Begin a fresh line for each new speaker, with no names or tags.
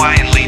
Quietly